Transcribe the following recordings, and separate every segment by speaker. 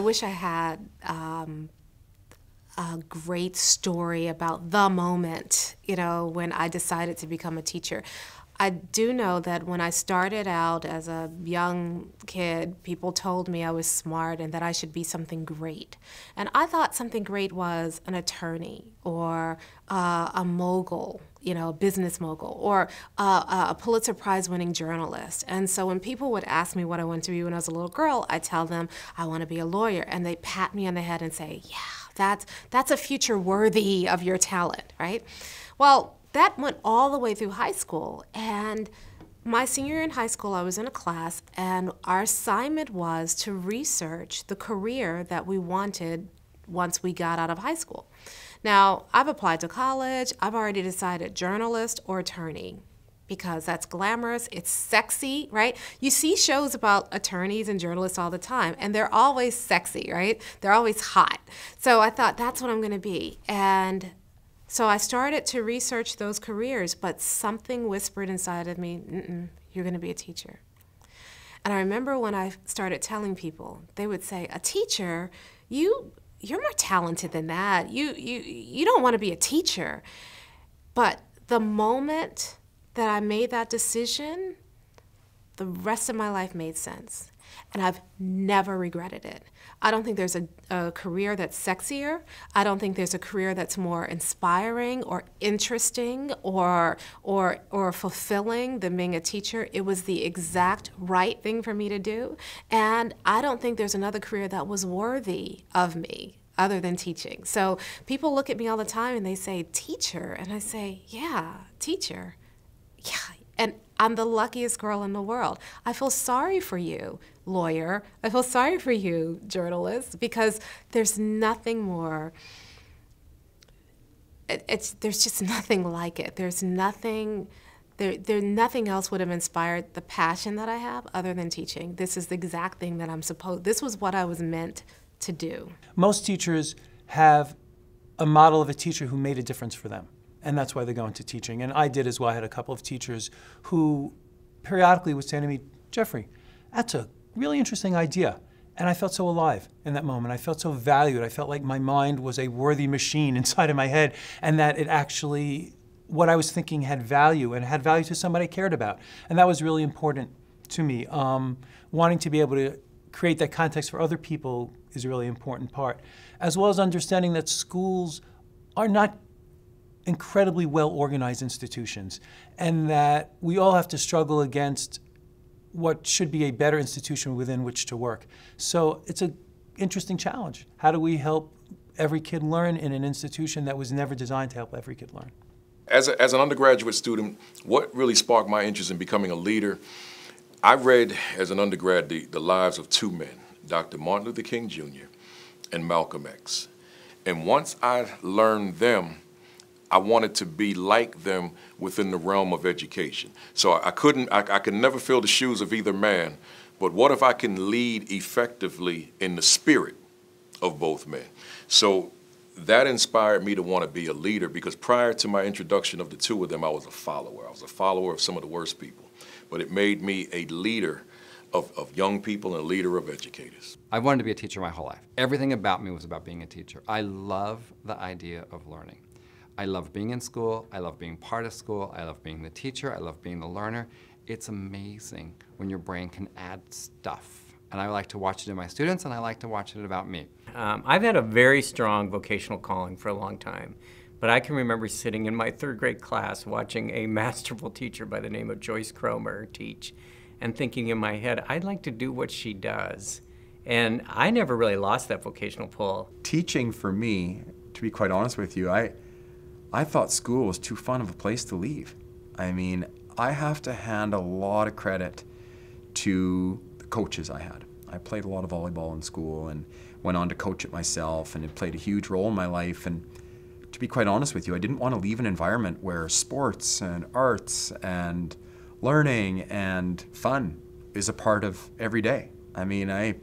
Speaker 1: I wish I had um, a great story about the moment, you know, when I decided to become a teacher. I do know that when I started out as a young kid, people told me I was smart and that I should be something great. And I thought something great was an attorney or uh, a mogul, you know, a business mogul, or a Pulitzer Prize winning journalist. And so when people would ask me what I wanted to be when I was a little girl, I tell them I want to be a lawyer. And they pat me on the head and say, yeah, that's, that's a future worthy of your talent, right? Well, that went all the way through high school. And my senior year in high school, I was in a class, and our assignment was to research the career that we wanted once we got out of high school. Now, I've applied to college, I've already decided journalist or attorney because that's glamorous, it's sexy, right? You see shows about attorneys and journalists all the time, and they're always sexy, right? They're always hot. So I thought that's what I'm gonna be. And so I started to research those careers, but something whispered inside of me, you're going to be a teacher. And I remember when I started telling people, they would say, "A teacher, you you're more talented than that. You you you don't want to be a teacher." But the moment that I made that decision, the rest of my life made sense. And I've never regretted it. I don't think there's a, a, career that's sexier. I don't think there's a career that's more inspiring or interesting or, or, or fulfilling than being a teacher. It was the exact right thing for me to do. And I don't think there's another career that was worthy of me other than teaching. So people look at me all the time and they say, teacher. And I say, yeah, teacher. Yeah. And I'm the luckiest girl in the world. I feel sorry for you lawyer. I feel sorry for you, journalist, because there's nothing more. It, it's there's just nothing like it. There's nothing. There, there, nothing else would have inspired the passion that I have other than teaching. This is the exact thing that I'm supposed. This was what I was meant to do.
Speaker 2: Most teachers have a model of a teacher who made a difference for them, and that's why they go into teaching. And I did as well. I had a couple of teachers who periodically would say to me, Jeffrey, that's a really interesting idea. And I felt so alive in that moment. I felt so valued. I felt like my mind was a worthy machine inside of my head and that it actually, what I was thinking had value and had value to somebody I cared about. And that was really important to me. Um, wanting to be able to create that context for other people is a really important part, as well as understanding that schools are not incredibly well organized institutions and that we all have to struggle against what should be a better institution within which to work. So it's an interesting challenge. How do we help every kid learn in an institution that was never designed to help every kid learn?
Speaker 3: As, a, as an undergraduate student, what really sparked my interest in becoming a leader, I read as an undergrad the, the lives of two men, Dr. Martin Luther King Jr. and Malcolm X. And once I learned them, I wanted to be like them within the realm of education. So I couldn't, I, I could never fill the shoes of either man, but what if I can lead effectively in the spirit of both men? So that inspired me to want to be a leader because prior to my introduction of the two of them, I was a follower. I was a follower of some of the worst people. But it made me a leader of, of young people and a leader of educators.
Speaker 4: I wanted to be a teacher my whole life. Everything about me was about being a teacher. I love the idea of learning. I love being in school, I love being part of school, I love being the teacher, I love being the learner. It's amazing when your brain can add stuff. And I like to watch it in my students, and I like to watch it about me.
Speaker 5: Um, I've had a very strong vocational calling for a long time. But I can remember sitting in my third grade class watching a masterful teacher by the name of Joyce Cromer teach and thinking in my head, I'd like to do what she does. And I never really lost that vocational pull.
Speaker 6: Teaching for me, to be quite honest with you, I, I thought school was too fun of a place to leave. I mean, I have to hand a lot of credit to the coaches I had. I played a lot of volleyball in school and went on to coach it myself, and it played a huge role in my life. And to be quite honest with you, I didn't want to leave an environment where sports and arts and learning and fun is a part of every day. I mean, I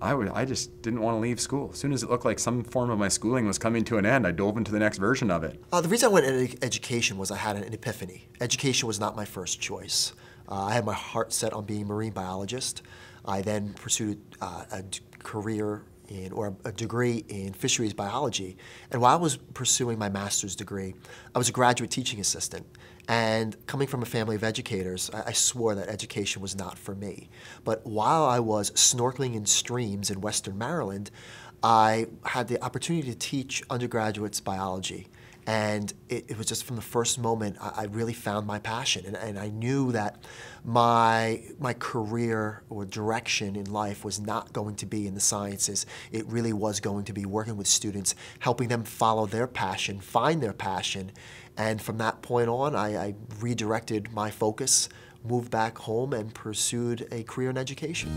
Speaker 6: I, would, I just didn't want to leave school. As soon as it looked like some form of my schooling was coming to an end, I dove into the next version of it.
Speaker 7: Uh, the reason I went into education was I had an epiphany. Education was not my first choice. Uh, I had my heart set on being a marine biologist. I then pursued uh, a career in, or a degree in fisheries biology. And while I was pursuing my master's degree, I was a graduate teaching assistant. And coming from a family of educators, I, I swore that education was not for me. But while I was snorkeling in streams in western Maryland, I had the opportunity to teach undergraduates biology. And it, it was just from the first moment I, I really found my passion. And, and I knew that my, my career or direction in life was not going to be in the sciences. It really was going to be working with students, helping them follow their passion, find their passion. And from that point on, I, I redirected my focus, moved back home, and pursued a career in education.